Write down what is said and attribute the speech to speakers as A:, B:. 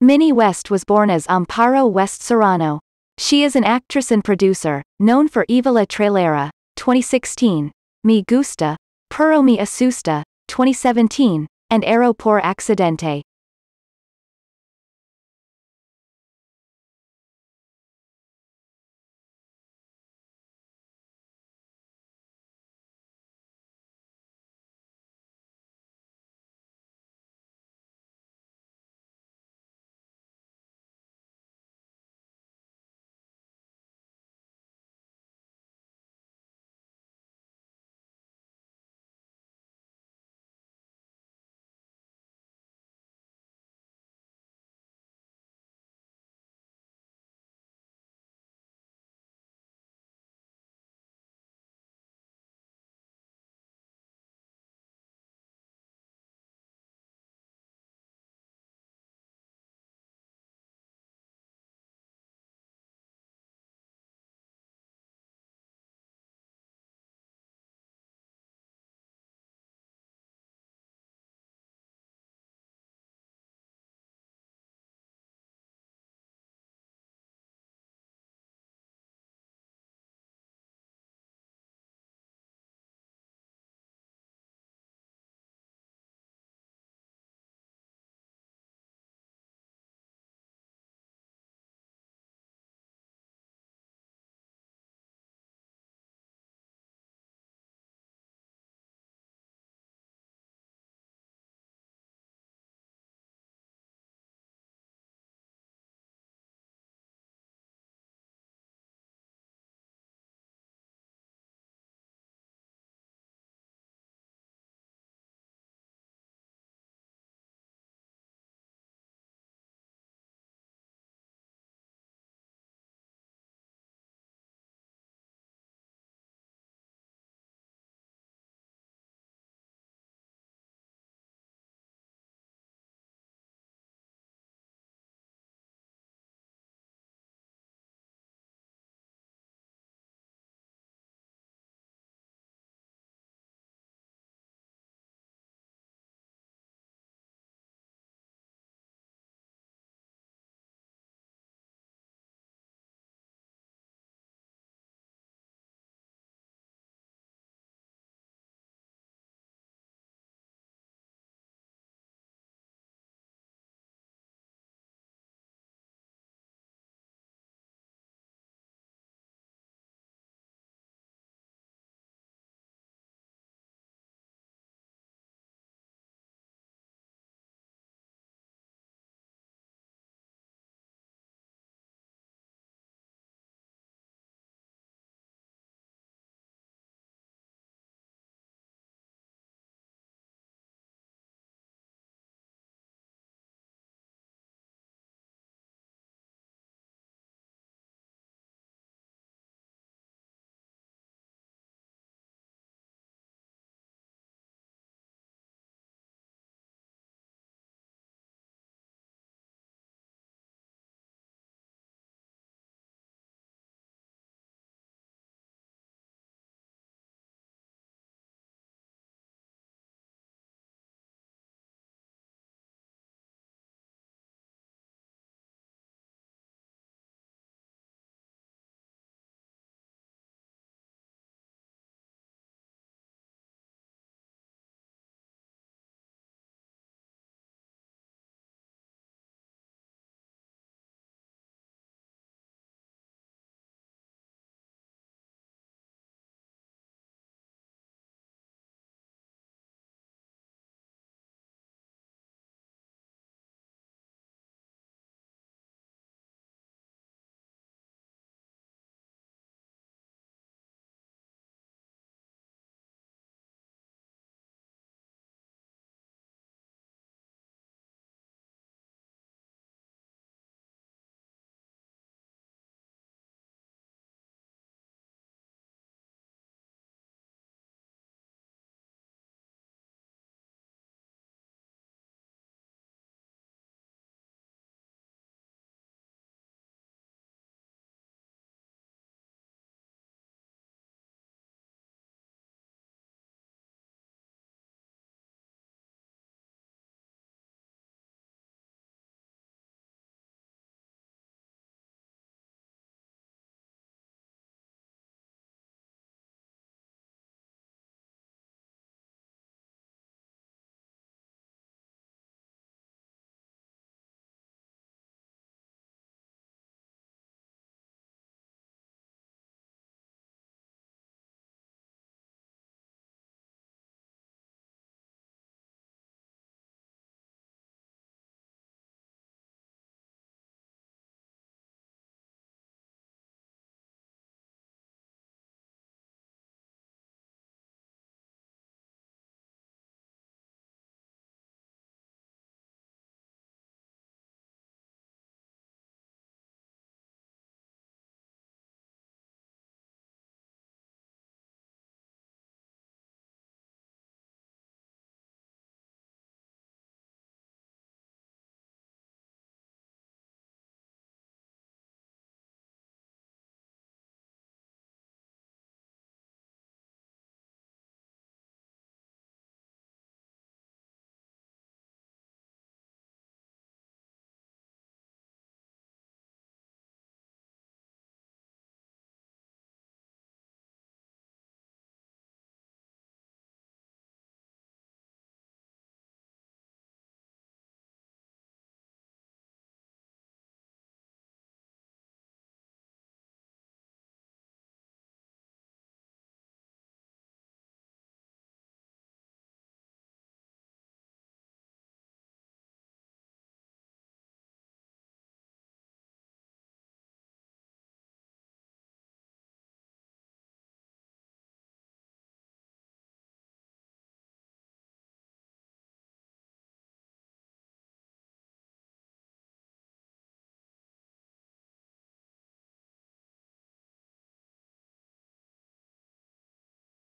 A: Minnie West was born as Amparo West Serrano. She is an actress and producer, known for *Iva La Trailera, 2016, Me Gusta, Pero Me Asusta, 2017, and Aero por Accidente,